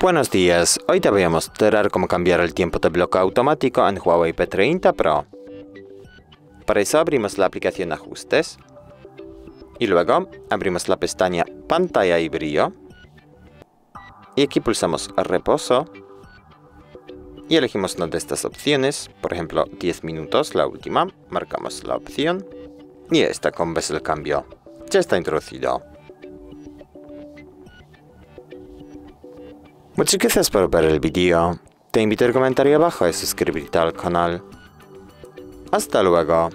Buenos días, hoy te voy a mostrar cómo cambiar el tiempo de bloque automático en Huawei P30 Pro. Para eso abrimos la aplicación Ajustes. Y luego abrimos la pestaña Pantalla y brillo. Y aquí pulsamos Reposo. Y elegimos una de estas opciones, por ejemplo 10 minutos, la última, marcamos la opción. Y esta con ves el cambio. Ya está introducido. Muchas gracias por ver el vídeo. Te invito al comentario abajo y suscribirte al canal. Hasta luego.